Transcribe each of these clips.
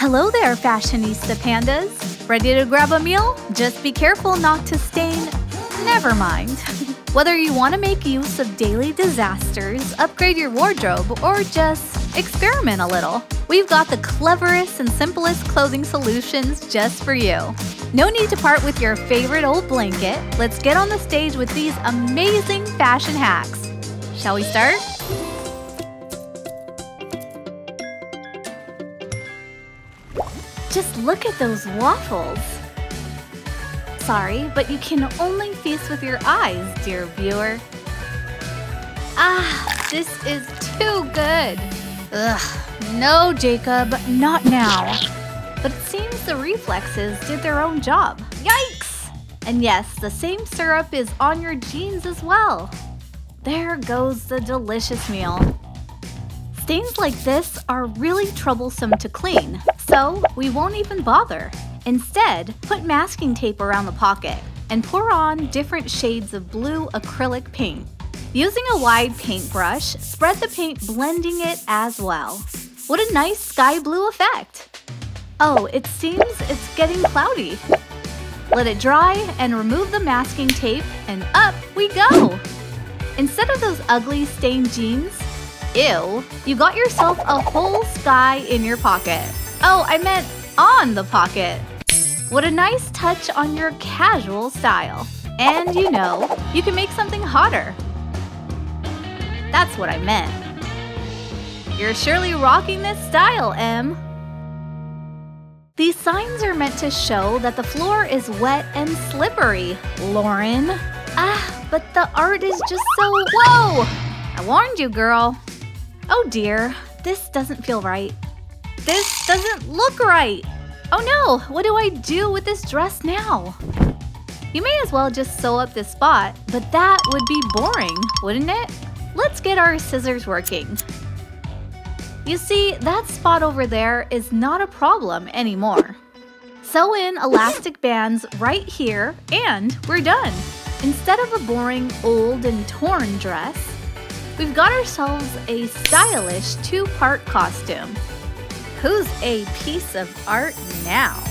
Hello there, fashionista pandas. Ready to grab a meal? Just be careful not to stain. Never mind. Whether you want to make use of daily disasters, upgrade your wardrobe, or just experiment a little, we've got the cleverest and simplest clothing solutions just for you. No need to part with your favorite old blanket. Let's get on the stage with these amazing fashion hacks. Shall we start? Just look at those waffles. Sorry, but you can only feast with your eyes, dear viewer. Ah, this is too good. Ugh, no, Jacob, not now. But it seems the reflexes did their own job. Yikes! And yes, the same syrup is on your jeans as well. There goes the delicious meal. Stains like this are really troublesome to clean, so we won't even bother. Instead, put masking tape around the pocket and pour on different shades of blue acrylic paint. Using a wide paintbrush, spread the paint blending it as well. What a nice sky blue effect! Oh, it seems it's getting cloudy. Let it dry and remove the masking tape and up we go! Instead of those ugly stained jeans, Ew, you got yourself a whole sky in your pocket. Oh, I meant on the pocket. What a nice touch on your casual style. And you know, you can make something hotter. That's what I meant. You're surely rocking this style, Em. These signs are meant to show that the floor is wet and slippery, Lauren. Ah, but the art is just so… Whoa! I warned you, girl. Oh dear, this doesn't feel right. This doesn't look right. Oh no, what do I do with this dress now? You may as well just sew up this spot, but that would be boring, wouldn't it? Let's get our scissors working. You see, that spot over there is not a problem anymore. Sew in elastic bands right here and we're done. Instead of a boring, old, and torn dress, we've got ourselves a stylish two-part costume. Who's a piece of art now?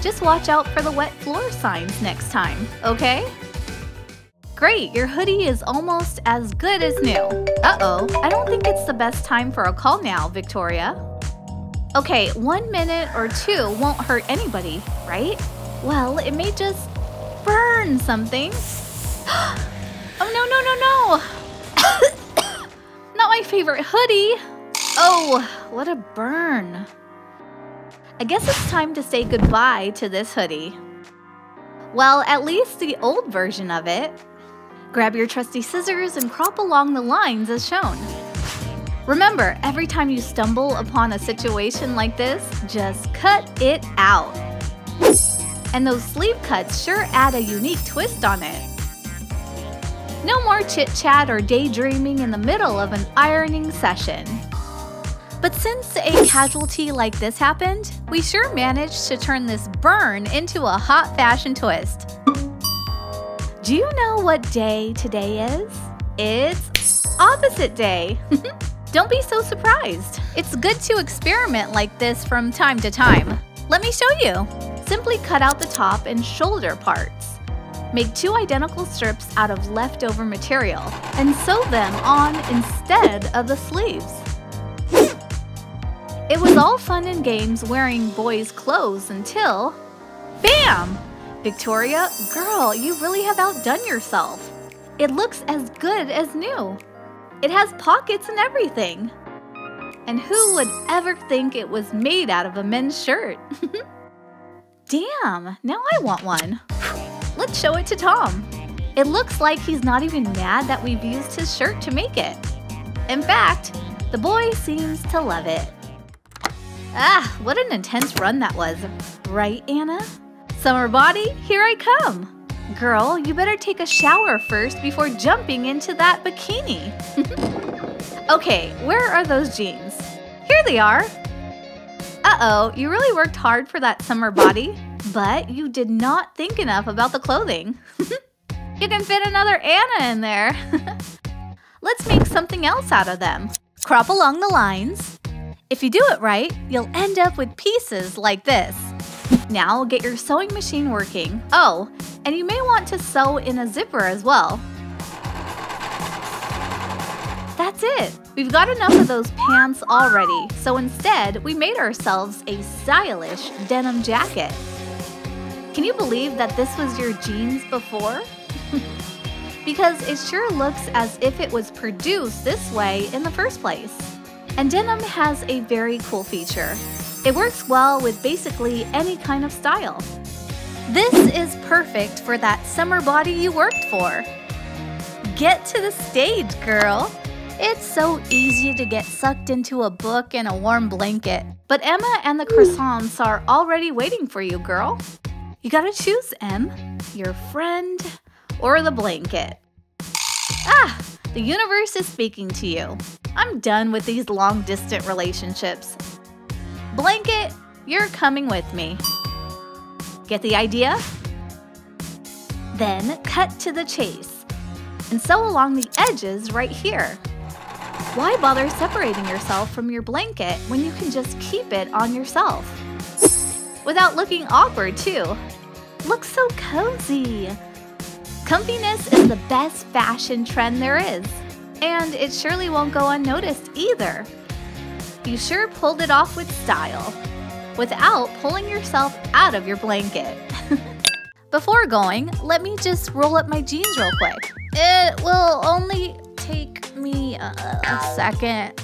Just watch out for the wet floor signs next time, okay? Great, your hoodie is almost as good as new. Uh-oh, I don't think it's the best time for a call now, Victoria. Okay, one minute or two won't hurt anybody, right? Well, it may just burn something. Oh, no, no, no, no! Not my favorite hoodie! Oh, what a burn. I guess it's time to say goodbye to this hoodie. Well, at least the old version of it. Grab your trusty scissors and crop along the lines as shown. Remember, every time you stumble upon a situation like this, just cut it out. And those sleeve cuts sure add a unique twist on it. No more chit chat or daydreaming in the middle of an ironing session. But since a casualty like this happened, we sure managed to turn this burn into a hot fashion twist. Do you know what day today is? It's opposite day. Don't be so surprised. It's good to experiment like this from time to time. Let me show you. Simply cut out the top and shoulder parts. Make two identical strips out of leftover material and sew them on instead of the sleeves. It was all fun and games wearing boys' clothes until… BAM! Victoria, girl, you really have outdone yourself. It looks as good as new. It has pockets and everything. And who would ever think it was made out of a men's shirt? Damn, now I want one. Let's show it to Tom. It looks like he's not even mad that we've used his shirt to make it. In fact, the boy seems to love it. Ah, what an intense run that was. Right, Anna? Summer body, here I come. Girl, you better take a shower first before jumping into that bikini. okay, where are those jeans? Here they are. Uh-oh, you really worked hard for that summer body. But you did not think enough about the clothing. you can fit another Anna in there. Let's make something else out of them. Crop along the lines. If you do it right, you'll end up with pieces like this. Now get your sewing machine working. Oh, and you may want to sew in a zipper as well. That's it! We've got enough of those pants already, so instead we made ourselves a stylish denim jacket. Can you believe that this was your jeans before? because it sure looks as if it was produced this way in the first place. And denim has a very cool feature. It works well with basically any kind of style. This is perfect for that summer body you worked for. Get to the stage, girl! It's so easy to get sucked into a book and a warm blanket. But Emma and the croissants are already waiting for you, girl. You gotta choose M, your friend, or the blanket. Ah, the universe is speaking to you. I'm done with these long distant relationships. Blanket, you're coming with me. Get the idea? Then cut to the chase and sew along the edges right here. Why bother separating yourself from your blanket when you can just keep it on yourself? Without looking awkward, too. Looks so cozy. Comfiness is the best fashion trend there is. And it surely won't go unnoticed either. You sure pulled it off with style, without pulling yourself out of your blanket. Before going, let me just roll up my jeans real quick. It will only take me a, second.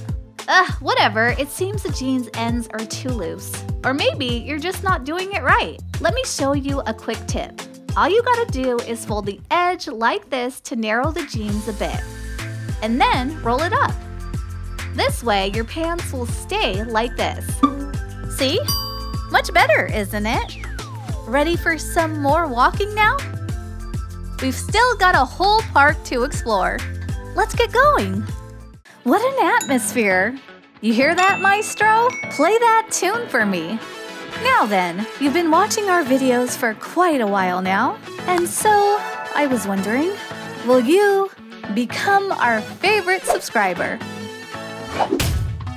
Ugh, whatever, it seems the jeans ends are too loose. Or maybe you're just not doing it right. Let me show you a quick tip. All you gotta do is fold the edge like this to narrow the jeans a bit. And then roll it up. This way, your pants will stay like this. See? Much better, isn't it? Ready for some more walking now? We've still got a whole park to explore. Let's get going. What an atmosphere! You hear that, Maestro? Play that tune for me. Now then, you've been watching our videos for quite a while now, and so I was wondering, will you become our favorite subscriber?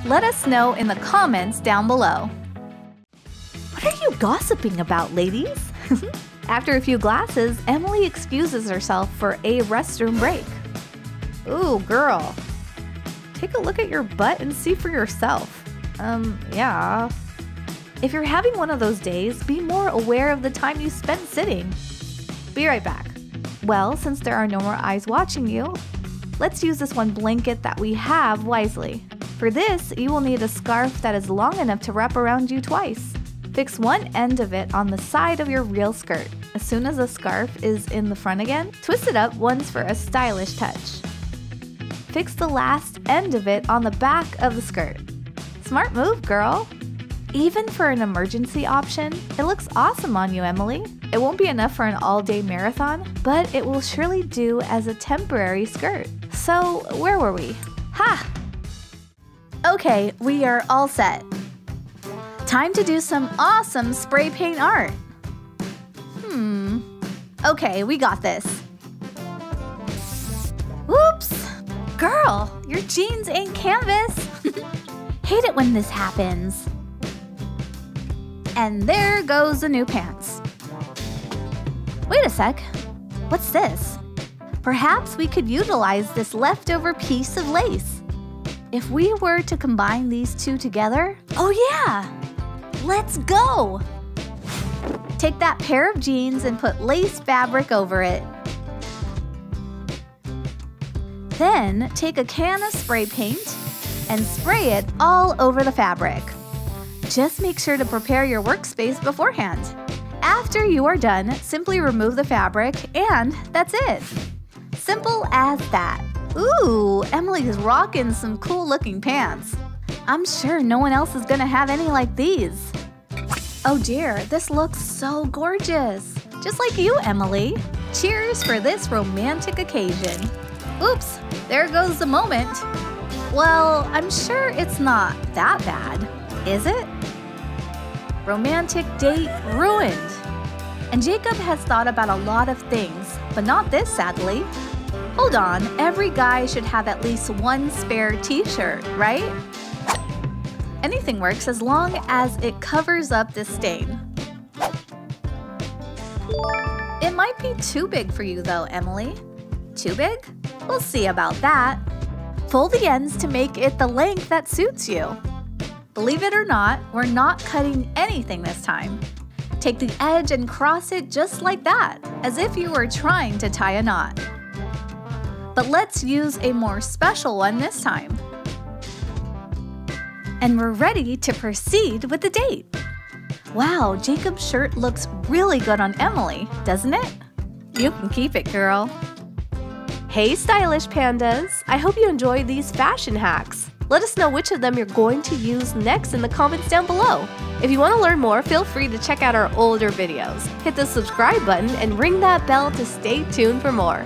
Let us know in the comments down below. What are you gossiping about, ladies? After a few glasses, Emily excuses herself for a restroom break. Ooh, girl. Take a look at your butt and see for yourself. Um, yeah. If you're having one of those days, be more aware of the time you spend sitting. Be right back. Well, since there are no more eyes watching you, let's use this one blanket that we have wisely. For this, you will need a scarf that is long enough to wrap around you twice. Fix one end of it on the side of your real skirt. As soon as the scarf is in the front again, twist it up once for a stylish touch fix the last end of it on the back of the skirt. Smart move, girl! Even for an emergency option, it looks awesome on you, Emily. It won't be enough for an all day marathon, but it will surely do as a temporary skirt. So, where were we? Ha! Okay, we are all set. Time to do some awesome spray paint art. Hmm. Okay, we got this. Whoops! Girl, your jeans ain't canvas. Hate it when this happens. And there goes the new pants. Wait a sec. What's this? Perhaps we could utilize this leftover piece of lace. If we were to combine these two together, oh yeah! Let's go! Take that pair of jeans and put lace fabric over it. Then take a can of spray paint and spray it all over the fabric. Just make sure to prepare your workspace beforehand. After you are done, simply remove the fabric and that's it. Simple as that. Ooh, Emily's rocking some cool looking pants. I'm sure no one else is gonna have any like these. Oh dear, this looks so gorgeous. Just like you, Emily. Cheers for this romantic occasion. Oops, there goes the moment. Well, I'm sure it's not that bad, is it? Romantic date ruined. And Jacob has thought about a lot of things, but not this sadly. Hold on, every guy should have at least one spare t shirt, right? Anything works as long as it covers up this stain. It might be too big for you though, Emily. Too big? We'll see about that. Fold the ends to make it the length that suits you. Believe it or not, we're not cutting anything this time. Take the edge and cross it just like that, as if you were trying to tie a knot. But let's use a more special one this time. And we're ready to proceed with the date. Wow, Jacob's shirt looks really good on Emily, doesn't it? You can keep it, girl. Hey stylish pandas! I hope you enjoy these fashion hacks. Let us know which of them you're going to use next in the comments down below. If you want to learn more, feel free to check out our older videos. Hit the subscribe button and ring that bell to stay tuned for more.